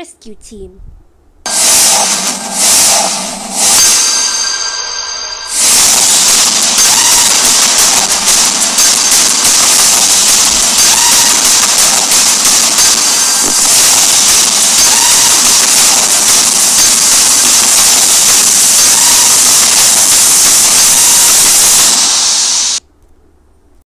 rescue team.